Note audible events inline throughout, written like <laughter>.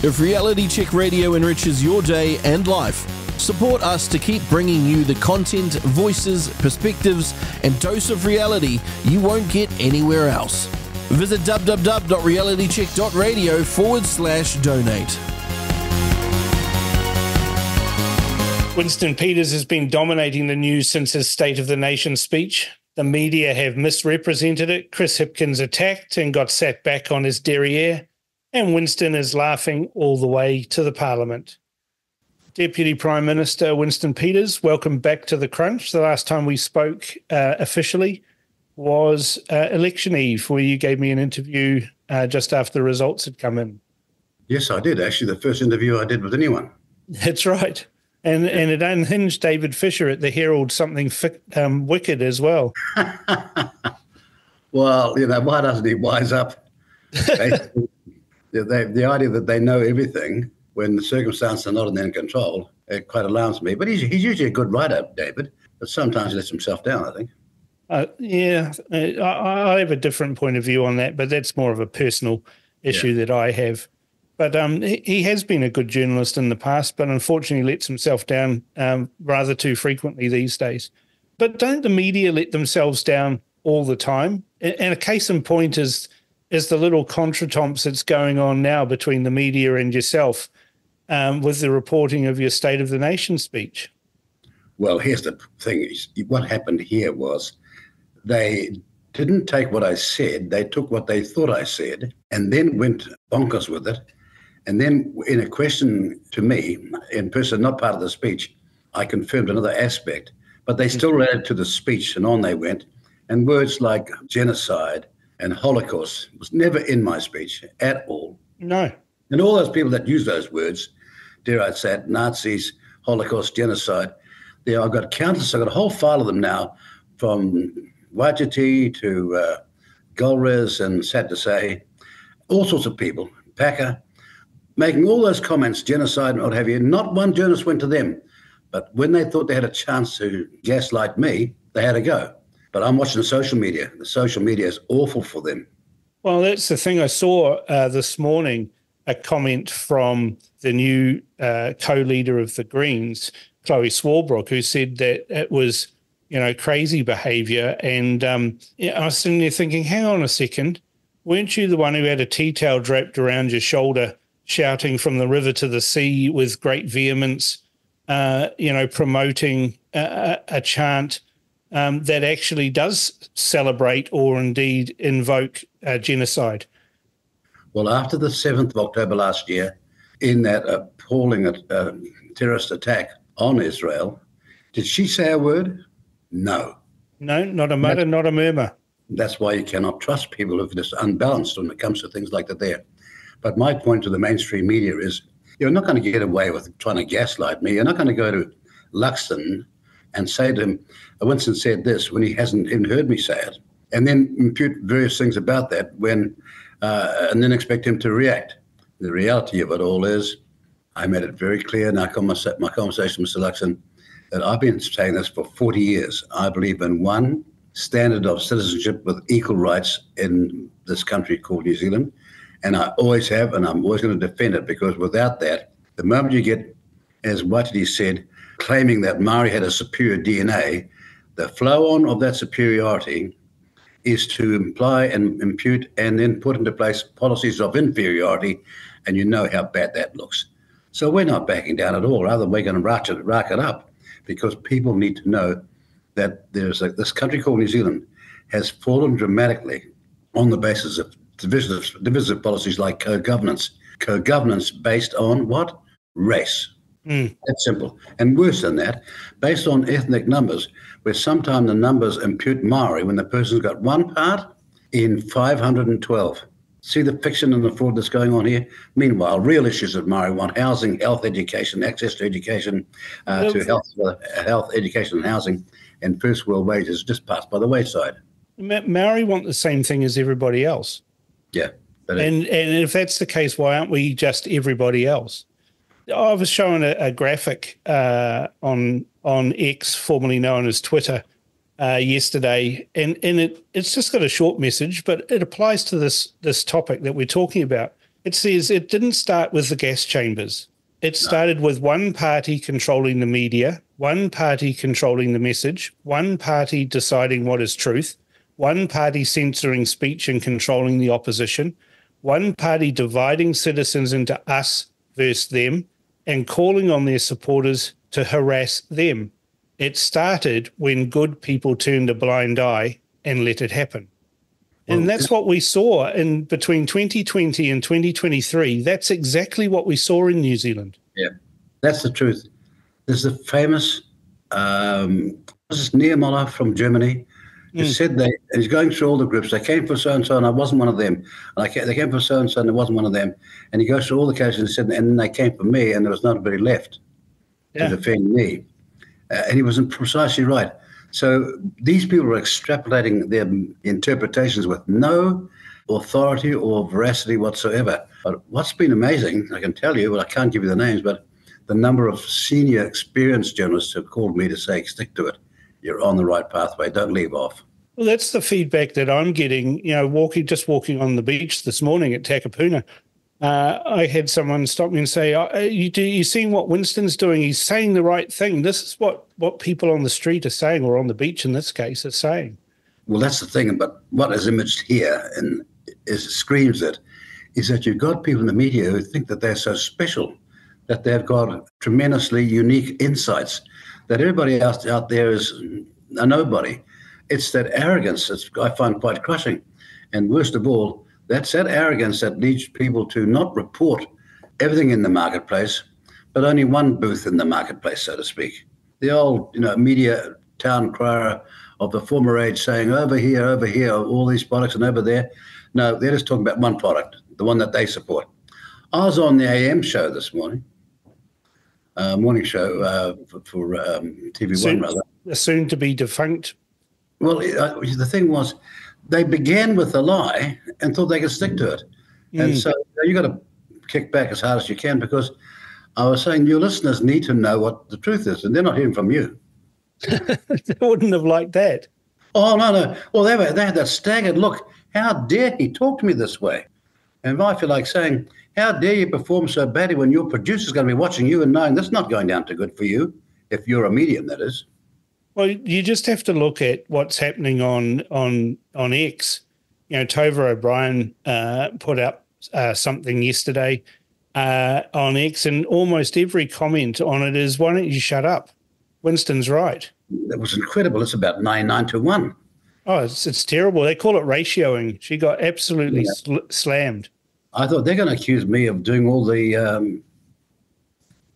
If Reality Check Radio enriches your day and life, support us to keep bringing you the content, voices, perspectives, and dose of reality you won't get anywhere else. Visit www.realitycheck.radio forward slash donate. Winston Peters has been dominating the news since his State of the Nation speech. The media have misrepresented it. Chris Hipkins attacked and got sat back on his derriere, and Winston is laughing all the way to the Parliament. Deputy Prime Minister Winston Peters, welcome back to the Crunch. The last time we spoke uh, officially was uh, election eve, where you gave me an interview uh, just after the results had come in. Yes, I did. Actually, the first interview I did with anyone. That's right and and it unhinged David Fisher at the Herald something um, wicked as well. <laughs> well, you know, why doesn't he wise up? <laughs> they, the idea that they know everything when the circumstances are not in their control, it quite alarms me. But he's, he's usually a good writer, David, but sometimes he lets himself down, I think. Uh, yeah, uh, I, I, have a different point of view on that, but that's more of a personal issue yeah. that I have. But um, he, has been a good journalist in the past, but unfortunately lets himself down um, rather too frequently these days. But don't the media let themselves down all the time? And a case in point is is the little contretemps that's going on now between the media and yourself um, with the reporting of your State of the Nation speech. Well, here's the thing: what happened here was they didn't take what I said; they took what they thought I said, and then went bonkers with it and then, in a question to me, in person, not part of the speech, I confirmed another aspect, but they still related to the speech, and on they went. And words like genocide and Holocaust was never in my speech at all. No. And all those people that use those words, dare I say it, Nazis, Holocaust, genocide, they, I've got countless, I've got a whole file of them now, from Waititi to uh, Golriz and sad to say, all sorts of people, Packer, making all those comments, genocide and what have you. Not one journalist went to them. But when they thought they had a chance to gaslight me, they had to go. But I'm watching the social media. The social media is awful for them. Well, that's the thing. I saw uh, this morning a comment from the new uh, co-leader of the Greens, Chloe Swarbrick, who said that it was, you know, crazy behaviour. And um, I was sitting there thinking, hang on a second, weren't you the one who had a tea towel draped around your shoulder shouting from the river to the sea with great vehemence, uh, you know, promoting a, a chant um, that actually does celebrate or indeed invoke uh, genocide. Well, after the 7th of October last year, in that appalling uh, terrorist attack on Israel, did she say a word? No. No, not a mutter, not a murmur. That's why you cannot trust people if it's unbalanced when it comes to things like that there. But my point to the mainstream media is you're not going to get away with trying to gaslight me. You're not going to go to Luxon and say to him, Winston said this when he hasn't even heard me say it, and then impute various things about that when, uh, and then expect him to react. The reality of it all is, I made it very clear in our conversa- my conversation with Mr. Luxon that I've been saying this for 40 years. I believe in one standard of citizenship with equal rights in this country called New Zealand. And I always have, and I'm always going to defend it because without that, the moment you get, as Waititi said, claiming that Maori had a superior DNA, the flow on of that superiority is to imply and impute and then put into place policies of inferiority, and you know how bad that looks. So we're not backing down at all. Rather, we're going to rack it, rack it up because people need to know that there's a, this country called New Zealand has fallen dramatically on the basis of divisive, divisive policies like co-governance. Co-governance based on what? Race. Mm. That's simple. And worse than that, based on ethnic numbers, where sometimes the numbers impute Maori when the person's got one part in 512. See the fiction and the fraud that's going on here? Meanwhile, real issues of Maori want housing, health, education, access to education, uh, to health, uh, health, education, and housing, and first world wages just passed by the wayside. Maori want the same thing as everybody else. Yeah. And and if that's the case, why aren't we just everybody else? I was showing a, a graphic uh, on on X, formerly known as Twitter, uh, yesterday, and and it it's just got a short message, but it applies to this this topic that we're talking about. It says it didn't start with the gas chambers. It started with one party controlling the media, one party controlling the message, one party deciding what is truth, one party censoring speech and controlling the opposition, one party dividing citizens into us versus them, and calling on their supporters to harass them. It started when good people turned a blind eye and let it happen. And that's what we saw in between 2020 and 2023. That's exactly what we saw in New Zealand. Yeah, that's the truth. There's a famous um, this is Niemöller from Germany. He Mm. said they, and he's going through all the groups. They came for so and so, and I wasn't one of them. And I came, they came for so and so, and I wasn't one of them. And he goes through all the cases and said, and then they came for me, and there was nobody left Yeah. to defend me. Uh, and he wasn't precisely right. So these people are extrapolating their interpretations with no authority or veracity whatsoever. But what's been amazing, I can tell you, but I can't give you the names, but the number of senior experienced journalists have called me to say, stick to it. You're on the right pathway. Don't leave off. Well, that's the feedback that I'm getting. You know, walking just walking on the beach this morning at Takapuna, uh, I had someone stop me and say, oh, "You do you seeing what Winston's doing? He's saying the right thing. This is what what people on the street are saying, or on the beach in this case, are saying." Well, that's the thing. But what is imaged here and is screams it is that you've got people in the media who think that they're so special, that they've got tremendously unique insights, that everybody else out there is a nobody. It's that arrogance that I find quite crushing. And worst of all, that's that arrogance that leads people to not report everything in the marketplace, but only one booth in the marketplace, so to speak. The old, you know, media town crier of the former age saying over here, over here, all these products and over there. No, they're just talking about one product, the one that they support. I was on the AM show this morning, uh, morning show uh, for, for um, TV Soon- One, rather. The soon to be defunct. Well, uh, the thing was, they began with a lie and thought they could stick to it. And so you got to kick back as hard as you can because I was saying your listeners need to know what the truth is, and they're not hearing from you. <laughs> they wouldn't have liked that. Oh no, no. Well, they were they had that staggered look. How dare he talk to me this way? And I feel like saying, how dare you perform so badly when your producer's going to be watching you and knowing that's not going down too good for you, if you're a medium, that is. Well, you just have to look at what's happening on on on X. You know, Tova O'Brien uh, put up uh, something yesterday uh, on X, and almost every comment on it is, "Why don't you shut up?" Winston's right. That was incredible. It's about nine nine to one. Oh, it's it's terrible. They call it ratioing. She got absolutely Yeah. sl- slammed. I thought they're going to accuse me of doing all the um,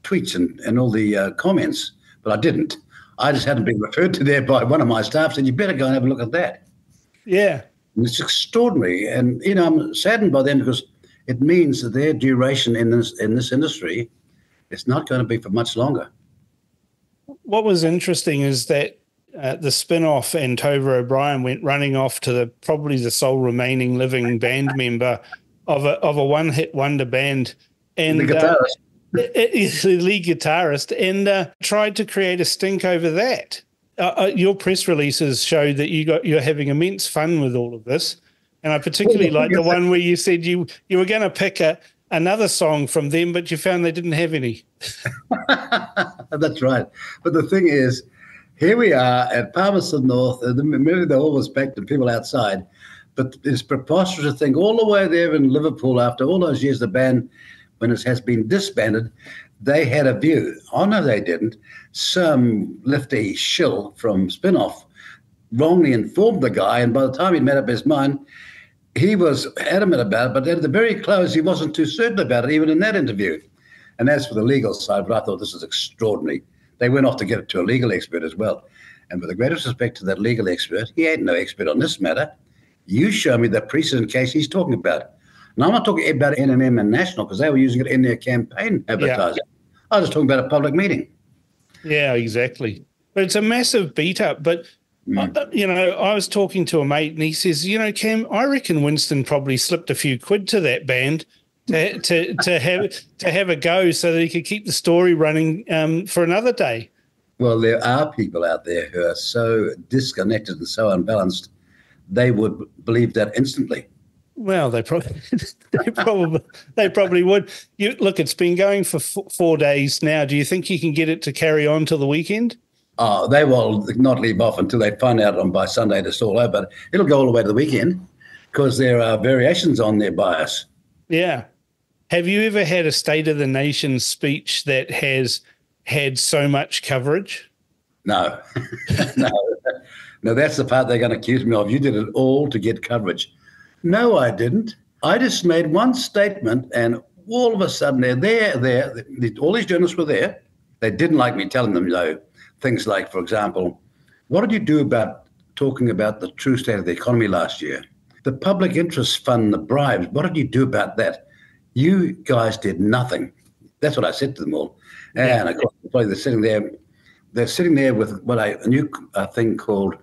tweets and, and all the uh, comments, but I didn't. I just hadn't been referred to there by one of my staff. Said you better go and have a look at that. Yeah, And it's extraordinary, and you know I'm saddened by them because it means that their duration in this in this industry is not going to be for much longer. what was interesting is that uh, the spin-off and Tova O'Brien went running off to the probably the sole remaining living band <laughs> member of a of a one-hit wonder band, and the uh, guitarist, <laughs> is the lead guitarist, and uh, tried to create a stink over that. Uh, uh, your press releases show that you got you're having immense fun with all of this, and I particularly like the one where you said you you were going to pick a another song from them, but you found they didn't have any. <laughs> That's right. But the thing is, here we are at Palmerston North, and maybe they're all respected people outside, but it's preposterous to think all the way there in Liverpool after all those years the band, when it has been disbanded, they had a view. Oh no, they didn't. Some lifty shill from Spinoff wrongly informed the guy, and by the time he'd made up his mind, he was adamant about it, but at the very close, he wasn't too certain about it, even in that interview. And as for the legal side, but I thought this is extraordinary. They went off to get it to a legal expert as well. And with the greatest respect to that legal expert, he ain't no expert on this matter. You show me the precedent case he's talking about. And I'm not talking about Eminem and National because they were using it in their campaign advertising. I was talking about a public meeting. Yeah, exactly. But it's a massive beat up. But uh, you know, I was talking to a mate, and he says, you know, Cam, I reckon Winston probably slipped a few quid to that band to to to have to have a go, so that he could keep the story running um, for another day. Well, there are people out there who are so disconnected and so unbalanced, they would believe that instantly. Well, they probably, <laughs> they probably, they probably would. You look, it's been going for f- four days now. Do you think you can get it to carry on till the weekend? Oh, they will not leave off until they find out on by Sunday it's all over. But it'll go all the way to the weekend because there are variations on their bias. Yeah. Have you ever had a State of the Nation speech that has had so much coverage? No, <laughs> no, no. That's the part they're going to accuse me of. You did it all to get coverage. No, I didn't. I just made one statement, and all of a sudden they're there. There, all these journalists were there. They didn't like me telling them though things like, for example, what did you do about talking about the true state of the economy last year? The public interest fund, the bribes. What did you do about that? You guys did nothing. That's what I said to them all. And of course, they're sitting there. They're sitting there with what I, a new uh, thing called.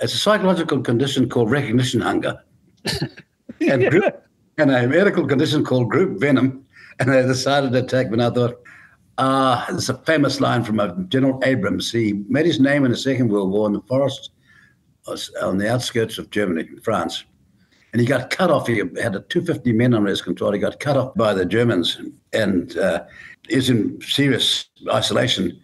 It's a psychological condition called recognition hunger <laughs> and, group, and a medical condition called group venom. And they decided to attack me. And I thought, ah, uh, there's a famous line from a General Abrams. He made his name in the Second World War in the forest on the outskirts of Germany, France. And he got cut off. He had 250 men under his control. He got cut off by the Germans and uh, is in serious isolation.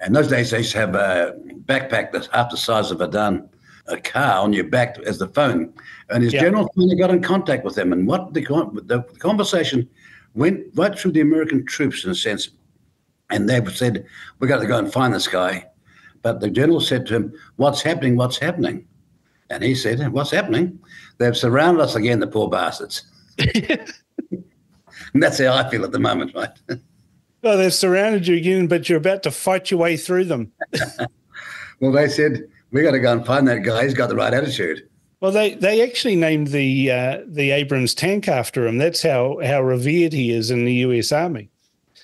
And those days they used to have a backpack that's half the size of a dun a car on your back as the phone. And his general finally got in contact with him. And what the, the conversation went right through the American troops in a sense. And they said, we got to go and find this guy. But the general said to him, What's happening? What's happening? And he said, What's happening? They've surrounded us again, the poor bastards. <laughs> and that's how I feel at the moment, right? <laughs> well, they've surrounded you again, but you're about to fight your way through them. <laughs> well, they said, we got to go and find that guy. He's got the right attitude. Well, they, they actually named the uh, the Abrams tank after him. That's how how revered he is in the U.S. Army.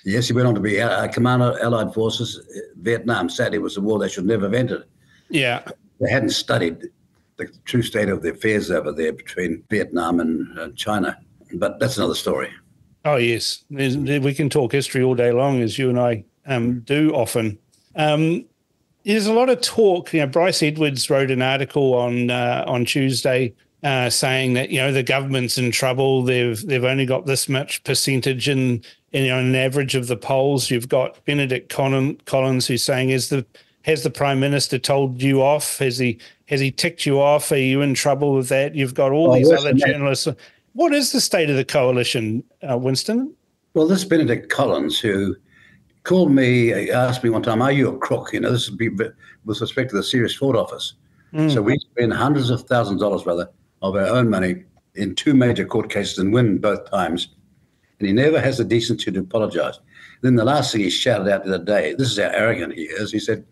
Yes, he went on to be uh, commander of Allied Forces, uh, Vietnam. Sadly, it was a war they should never have entered. Yeah, they hadn't studied the true state of the affairs over there between Vietnam and uh, China. But that's another story. Oh yes, we can talk history all day long, as you and I um, do often. Um, there's a lot of talk. You know, Bryce Edwards wrote an article on uh, on Tuesday uh, saying that you know the government's in trouble. They've they've only got this much percentage in, in you know, an average of the polls. You've got Benedict Collins who's saying is the has the prime minister told you off? Has he has he ticked you off? Are you in trouble with that? You've got all oh, these other journalists. What is the state of the coalition, uh, Winston? Well, this Benedict Collins, who called me, asked me one time, "Are you a crook?" You know, this would be with respect to the Serious Fraud Office. Mm. So we spend hundreds of thousands of dollars, rather, of our own money in two major court cases and win both times. And he never has the decency to apologize. Then the last thing he shouted out the other day, this is how arrogant he is. He said,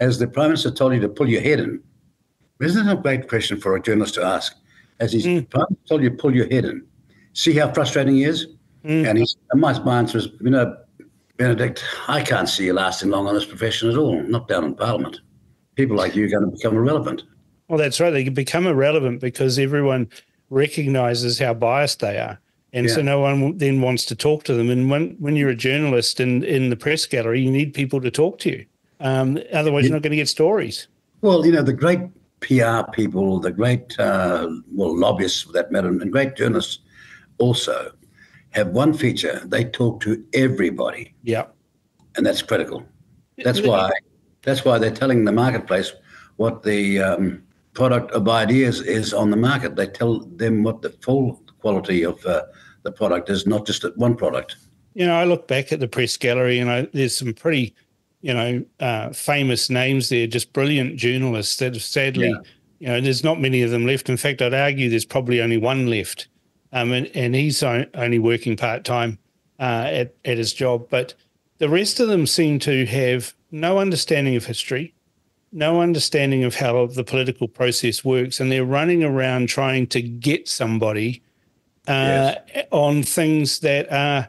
"As the Prime Minister told you to pull your head in." Isn't that a great question for a journalist to ask? As he's mm. Prime Minister told you to pull your head in. See how frustrating he is? Mm. And, he's, and my, my answer is, you know, Benedict, I can't see you lasting long on this profession at all, not down in Parliament. People like you are going to become irrelevant. Well, that's right. They become irrelevant because everyone recognizes how biased they are. And yeah. so no one then wants to talk to them. And when, when you're a journalist in, in the press gallery, you need people to talk to you. Um, otherwise, you're not going to get stories. Well, you know, the great PR people, the great, uh, well, lobbyists for that matter, and great journalists also have one feature they talk to everybody. Yeah. And that's critical. That's why that's why they're telling the marketplace what the um, product of ideas is on the market. They tell them what the full quality of uh, the product is, not just one product. You know, I look back at the press gallery and I, there's some pretty, you know, uh, famous names there, just brilliant journalists that have sadly, yeah. you know, there's not many of them left. In fact, I'd argue there's probably only one left um, and, and he's only working part time uh, at at his job. But the rest of them seem to have no understanding of history, no understanding of how the political process works, and they're running around trying to get somebody uh, yes. on things that are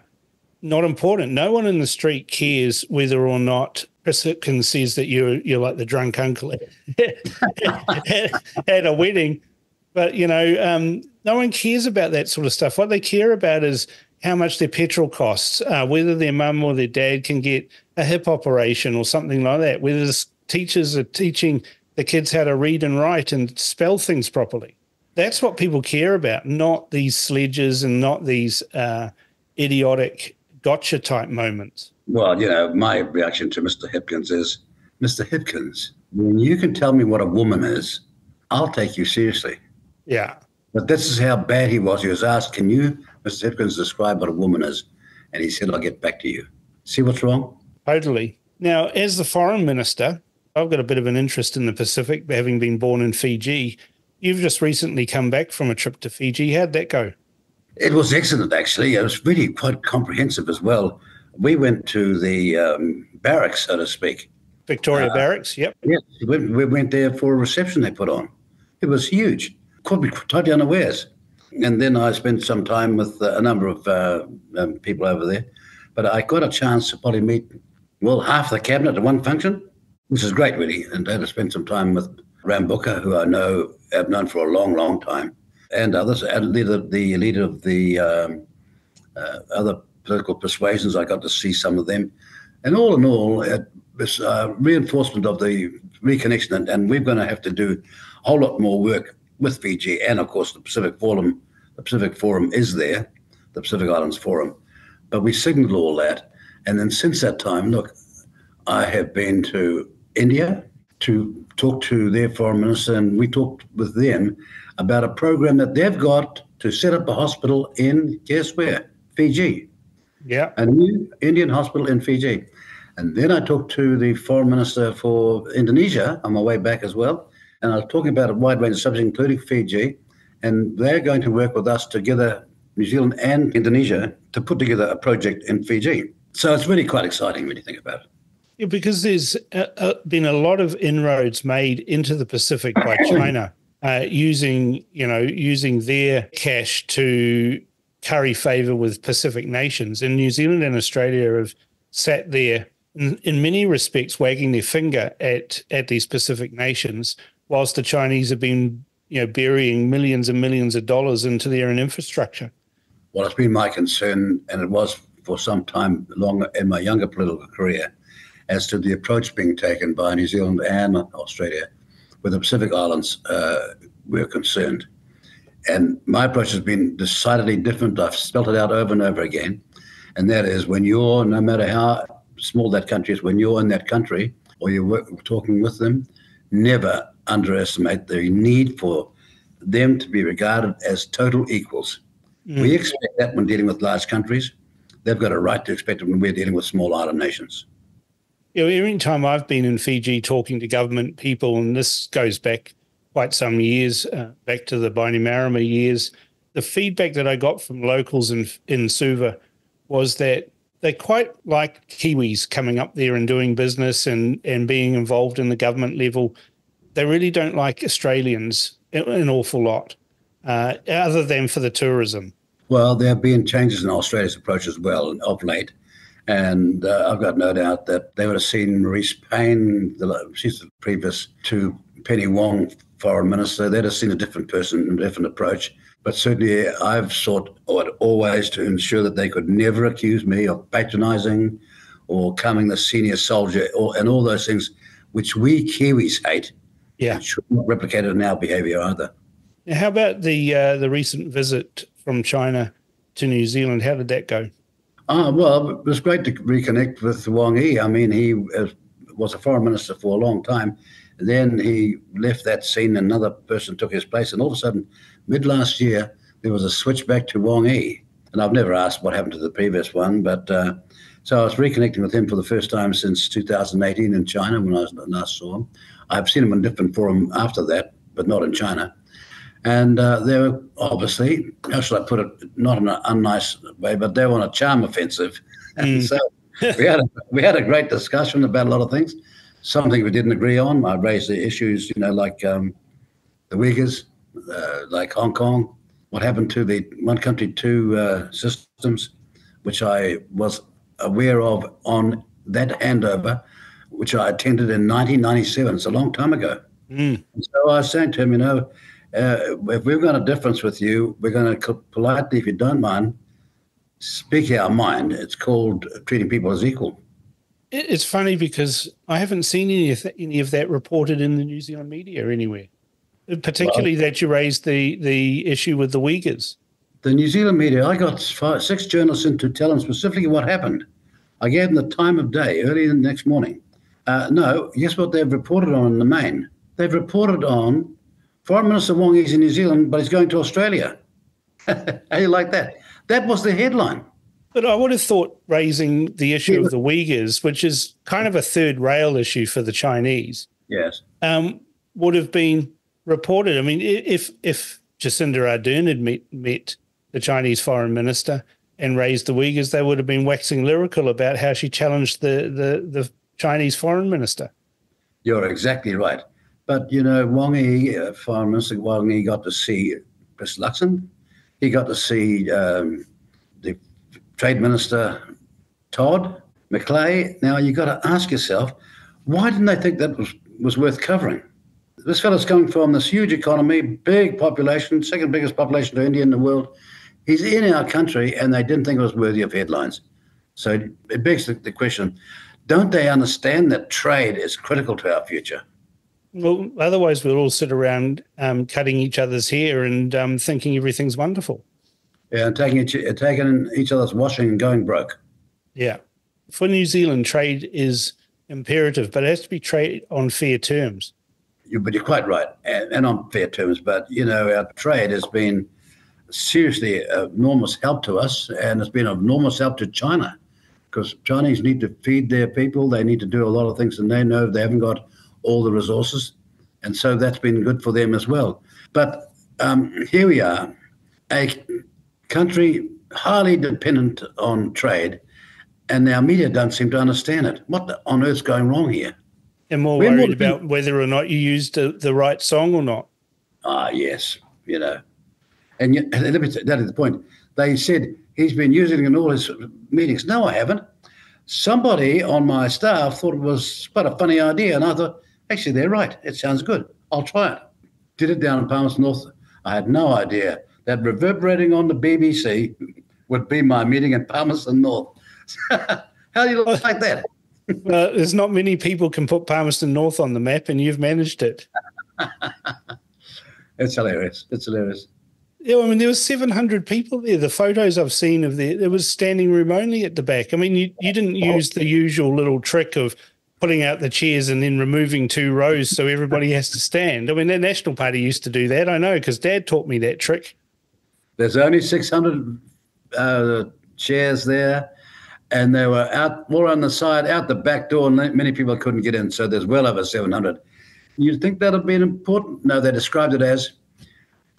not important. No one in the street cares whether or not Chris Hipkins says that you're you're like the drunk uncle at, <laughs> at a wedding. But you know, um, no one cares about that sort of stuff. What they care about is how much their petrol costs, uh, whether their mum or their dad can get a hip operation or something like that, whether the teachers are teaching the kids how to read and write and spell things properly. That's what people care about, not these sledges and not these uh, idiotic gotcha type moments. Well, you know, my reaction to Mr. Hipkins is Mr. Hipkins, when you can tell me what a woman is, I'll take you seriously. Yeah. But this is how bad he was. He was asked, Can you, Mr. Hipkins, describe what a woman is? And he said, I'll get back to you. See what's wrong? Totally. Now, as the foreign minister, I've got a bit of an interest in the Pacific, having been born in Fiji. You've just recently come back from a trip to Fiji. How'd that go? It was excellent, actually. It was really quite comprehensive as well. We went to the um, barracks, so to speak. Victoria uh, Barracks, yep. Yes, we, we, went there for a reception they put on. It was huge. Caught me totally unawares. And then I spent some time with uh, a number of uh, um, people over there. But I got a chance to probably meet, well, half the cabinet at one function, which is great, really. And I had to spend some time with Rabuka, who I know, have known for a long, long time and others, and leader, the leader of the um, uh, other political persuasions. I got to see some of them. And all in all, it was uh, reinforcement of the reconnection. And, and we're going to have to do a whole lot more work with Fiji. And of course, the Pacific Forum, the Pacific Forum is there, the Pacific Islands Forum. But we signaled all that. And then since that time, look, I have been to India to talk to their foreign minister, and we talked with them about a program that they've got to set up a hospital in, guess where? Fiji. Yeah. A new Indian hospital in Fiji. And then I talked to the foreign minister for Indonesia on my way back as well. And I was talking about a wide range of subjects, including Fiji. And they're going to work with us together, New Zealand and Indonesia, to put together a project in Fiji. So it's really quite exciting when you think about it. Yeah, because there's uh, uh, been a lot of inroads made into the Pacific by <coughs> China uh, using, you know, using their cash to curry favor with Pacific nations. And New Zealand and Australia have sat there in, in many respects wagging their finger at at these Pacific nations, whilst the Chinese have been, you know, burying millions and millions of dollars into their own infrastructure. Well, it's been my concern, and it was for some time long in my younger political career, as to the approach being taken by New Zealand and Australia where the Pacific Islands uh, were concerned. And my approach has been decidedly different. I've spelled it out over and over again. And that is when you're, no matter how small that country is, when you're in that country or you're work, talking with them, never underestimate the need for them to be regarded as total equals. Mm. We expect that when dealing with large countries. They've got a right to expect it when we're dealing with small island nations you know, every time I've been in Fiji talking to government people, and this goes back quite some years, uh, back to the Bainimarama years, the feedback that I got from locals in in Suva was that they quite like Kiwis coming up there and doing business and and being involved in the government level. They really don't like Australians an awful lot, uh, other than for the tourism. Well, there have been changes in Australia's approach as well of late. And uh, I've got no doubt that they would have seen Marise Payne, the, she's the previous to Penny Wong foreign minister, they'd have seen a different person, a different approach. But certainly I've sought always to ensure that they could never accuse me of patronizing or coming the senior soldier or, and all those things which we Kiwis hate. Yeah. Should not replicate in our behavior either. Now, how about the uh, the recent visit from China to New Zealand? How did that go? Ah, well, it was great to reconnect with Wang Yi. I mean, he was a foreign minister for a long time. Then he left that scene, another person took his place, and all of a sudden, mid last year, there was a switch back to Wang Yi. And I've never asked what happened to the previous one, but uh, so I was reconnecting with him for the first time since 2018 in China when I last saw him. I've seen him in different forum after that, but not in China. And uh, they were obviously, how should I put it, not in an unnice way, but they were on a charm offensive. And <laughs> mm. so we had, a, we had a great discussion about a lot of things. Something we didn't agree on. I raised the issues, you know, like um, the Uyghurs, uh, like Hong Kong, what happened to the one country, two uh, systems, which I was aware of on that handover, which I attended in 1997. It's a long time ago. Mm. So I was saying to him, you know, uh, if we've got a difference with you, we're going to politely, if you don't mind, speak our mind. It's called treating people as equal. It's funny because I haven't seen any of, that, any of that reported in the New Zealand media anywhere. particularly well, that you raised the the issue with the Uyghurs. The New Zealand media, I got five, six journalists in to tell them specifically what happened. I gave them the time of day early the next morning. Uh, no, guess what they've reported on in the main? They've reported on Foreign Minister Wang is in New Zealand, but he's going to Australia. <laughs> How do you like that? That was the headline. But I would have thought raising the issue yeah. of the Uyghurs, which is kind of a third rail issue for the Chinese, yes, um, would have been reported. I mean, if if Jacinda Ardern had met, met the Chinese foreign minister and raised the Uyghurs, they would have been waxing lyrical about how she challenged the the, the Chinese foreign minister. You're exactly right. But you know, Wang uh, Foreign Minister Wang got to see Chris Luxon. He got to see um, the Trade Minister Todd McClay. Now you've got to ask yourself, why didn't they think that was was worth covering? This fellow's coming from this huge economy, big population, second biggest population to India in the world. He's in our country, and they didn't think it was worthy of headlines. So it begs the question: Don't they understand that trade is critical to our future? Well, otherwise we'll all sit around um, cutting each other's hair and um, thinking everything's wonderful. Yeah, and taking each, taking each other's washing and going broke. Yeah. For New Zealand, trade is imperative, but it has to be trade on fair terms. You, but you're quite right, and, and on fair terms. But, you know, our trade has been seriously enormous help to us, and it's been enormous help to China because Chinese need to feed their people. They need to do a lot of things, and they know they haven't got all the resources. And so that's been good for them as well. But um, here we are, a country highly dependent on trade, and our media don't seem to understand it. What on earth's going wrong here? And more when worried about whether or not you used the, the right song or not. Ah, yes, you know. And <laughs> let me that is the point. They said he's been using it in all his meetings. No, I haven't. Somebody on my staff thought it was quite a funny idea, and I thought, Actually, they're right. It sounds good. I'll try it. Did it down in Palmerston North. I had no idea that reverberating on the BBC would be my meeting in Palmerston North. <laughs> How do you look like that? <laughs> well, there's not many people can put Palmerston North on the map, and you've managed it. <laughs> it's hilarious. It's hilarious. Yeah, I mean, there was 700 people there. The photos I've seen of there, there was standing room only at the back. I mean, you, you didn't oh. use the usual little trick of putting out the chairs and then removing two rows so everybody has to stand. I mean, the National Party used to do that. I know because Dad taught me that trick. There's only 600 uh, chairs there, and they were out more on the side, out the back door, and many people couldn't get in. So there's well over 700. You'd think that would be important? No, they described it as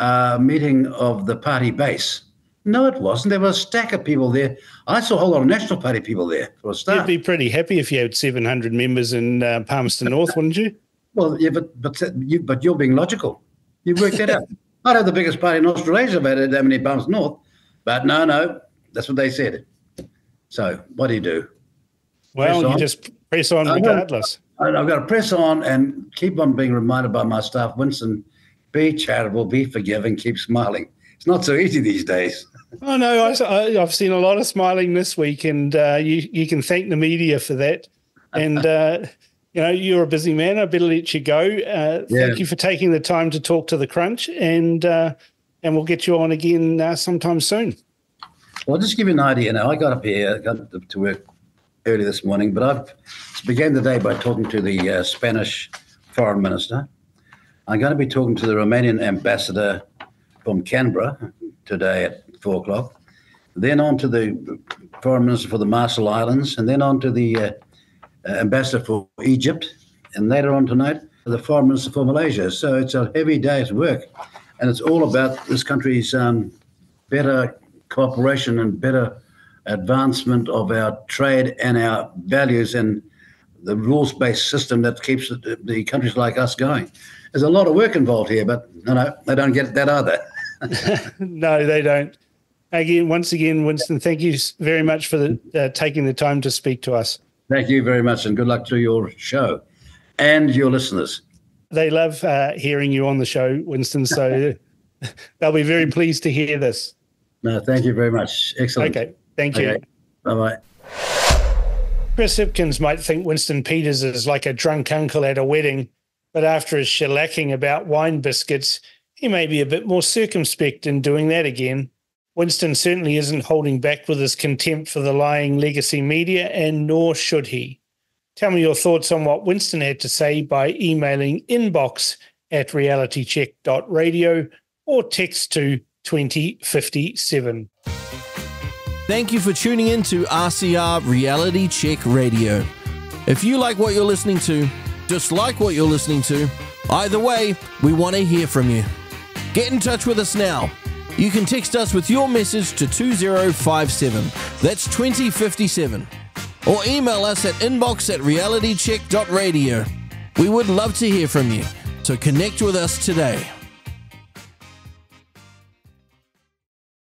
a meeting of the party base. No, it wasn't. There was a stack of people there. I saw a whole lot of National Party people there for a start. You'd be pretty happy if you had 700 members in uh, Palmerston North, wouldn't you? Well, yeah, but but you but you're being logical. You worked that out. <laughs> I'd have the biggest party in Australasia if I had that many Palmerston North, but no, no, that's what they said. So what do you do? Well, you just press on regardless. I've got to press on and keep on being reminded by my staff, Winston, be charitable, be forgiving, keep smiling. It's not so easy these days. Oh no, I, have seen a lot of smiling this week, and uh, you you can thank the media for that. <laughs> And uh, you know you're a busy man. I better let you go. Uh, yeah. Thank you for taking the time to talk to the Crunch, and uh, and we'll get you on again uh, sometime soon. Well, I'll just give you an idea. Now I got up here, got to work early this morning, but I've began the day by talking to the uh, Spanish foreign minister. I'm going to be talking to the Romanian ambassador from Canberra today at four o'clock. Then on to the foreign minister for the Marshall Islands, and then on to the uh, uh, ambassador for Egypt, and later on tonight, the foreign minister for Malaysia. So it's a heavy day's work, and it's all about this country's um, better cooperation and better advancement of our trade and our values and the rules-based system that keeps the, the countries like us going. There's a lot of work involved here, but no, no, they don't get that either. <laughs> no, they don't. Again, once again, Winston, thank you very much for the, uh, taking the time to speak to us. Thank you very much, and good luck to your show and your listeners. They love uh, hearing you on the show, Winston. So <laughs> they'll be very pleased to hear this. No, thank you very much. Excellent. Okay, thank you. Okay. Bye bye. Chris Hipkins might think Winston Peters is like a drunk uncle at a wedding But after his shellacking about wine biscuits, he may be a bit more circumspect in doing that again. Winston certainly isn't holding back with his contempt for the lying legacy media, and nor should he. Tell me your thoughts on what Winston had to say by emailing inbox at realitycheck.radio or text to 2057. Thank you for tuning in to RCR Reality Check Radio. If you like what you're listening to, dislike what you're listening to, either way, we want to hear from you. Get in touch with us now. You can text us with your message to 2057. That's 2057. Or email us at inbox at realitycheck.radio. We would love to hear from you, so connect with us today.